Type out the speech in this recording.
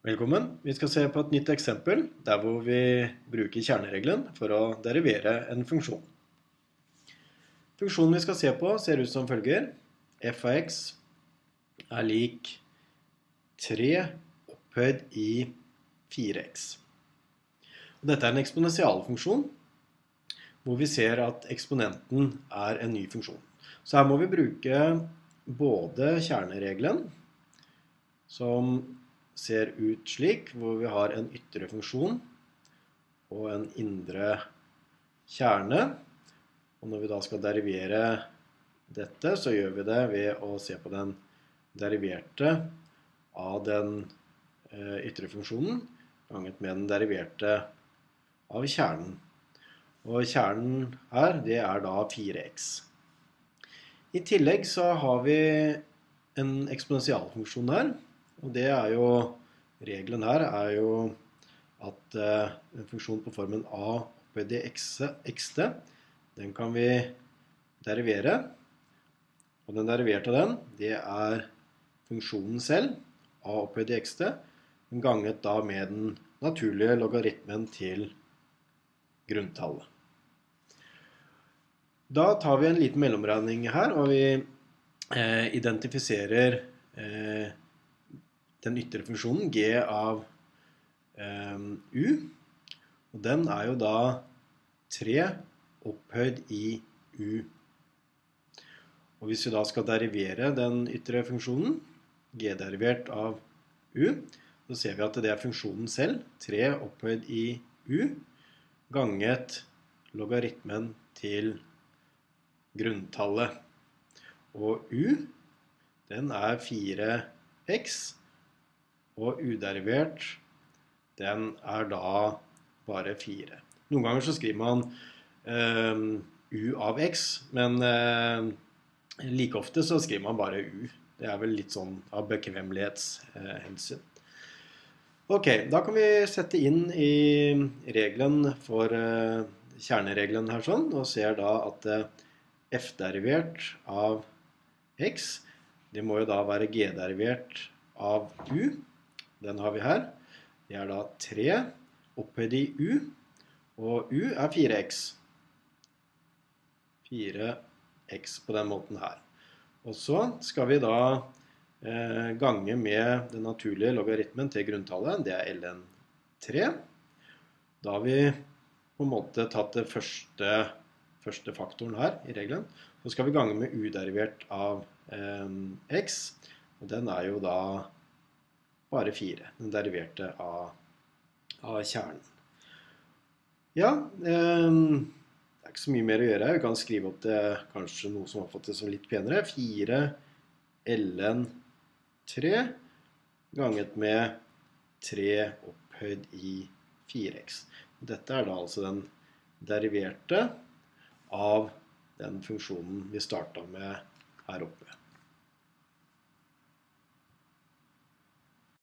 Velkommen. Vi skal se på et nytt eksempel der hvor vi bruker kjerneregelen for å derivere en funksjon. Funksjonen vi skal se på ser ut som følger. f av x er lik 3 opphøyd i 4x. Dette er en eksponentialfunksjon hvor vi ser at eksponenten er en ny funksjon. Så her må vi bruke både kjerneregelen, som ser ut slik, hvor vi har en ytre funksjon og en indre kjerne. Og når vi da skal derivere dette, så gjør vi det ved å se på den deriverte av den eh, ytre funksjonen ganget med den deriverte av kjernen. Og kjernen her, det er da 4x. I tillegg så har vi en eksponentialfunksjon her, og det er jo Regelen her er jo at uh, en funksjon på formen a opphøyd i xt, den kan vi derivere. Og den deriverte av den, det er funksjonen selv, a opphøyd i xt, ganget da med den naturlige logaritmen til grunntallet. Da tar vi en liten mellomregning her, og vi eh, identifiserer eh, den ytre funksjonen g av um, u. Og den er jo da 3 opphøyd i u. Og hvis vi da skal derivere den ytre funksjonen, g-derivert av u, så ser vi at det er funksjonen selv, 3 opphøyd i u, ganget logaritmen til grunntallet. Og u, den er 4x, og uderivert, den er da bare 4. Noen ganger så skriver man eh, u av x, men eh, like ofte så skriver man bare u. Det er vel litt sånn av bekvemmelighetshensyn. Ok, da kan vi sette inn i regelen for eh, kjerneregelen her sånn, og ser da at f-derivert av x, det må jo da være g-derivert av u. Den har vi her. Det er da 3 opphøyd i u, og u er 4x. 4x på den måten her. Og så skal vi da eh, gange med den naturlige logaritmen til grunntallet. Det er ln3. Da har vi på en måte tatt det første, første faktoren her i regelen. Så skal vi gange med uderivert av eh, x. Og den er jo da bare fire. Den deriverte av, av kjernen. Ja, eh, det er ikke så mye mer å gjøre her. Vi kan skrive opp det kanskje noe som det som litt penere. 4 ln 3 ganget med 3 opphøyd i 4x. Dette er da altså den deriverte av den funksjonen vi starta med her oppe.